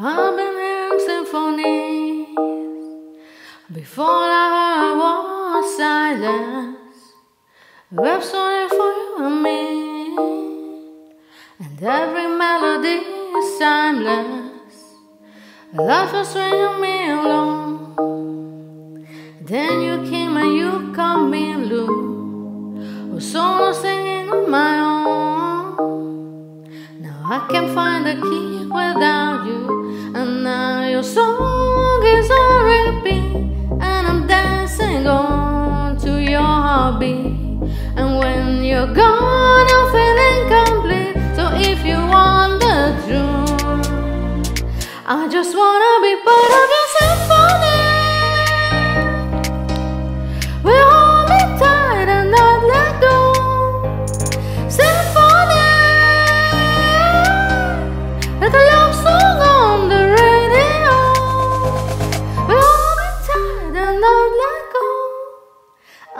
I've been in symphonies before I was silence. Rhapsody for you and me, and every melody is timeless. Life was swinging me alone. Then you came and you called me blue. Was solo singing on my own. Now I can't find the key without you now your song is on repeat, and I'm dancing on to your heartbeat. And when you're gone, I'm feeling complete. So if you want the truth, I just wanna be part of your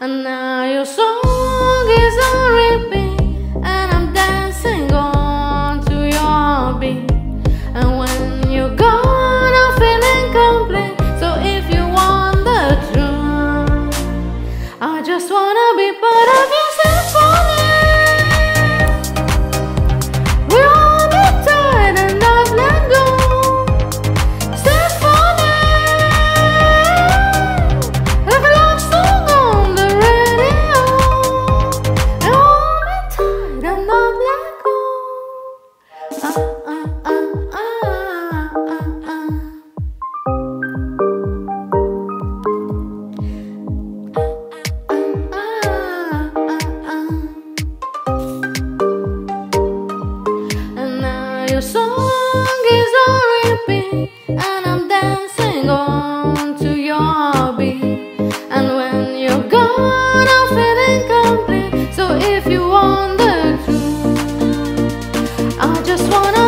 and now your song your song is a repeat And I'm dancing on to your beat And when you're gone I'm feeling complete. So if you want the truth I just wanna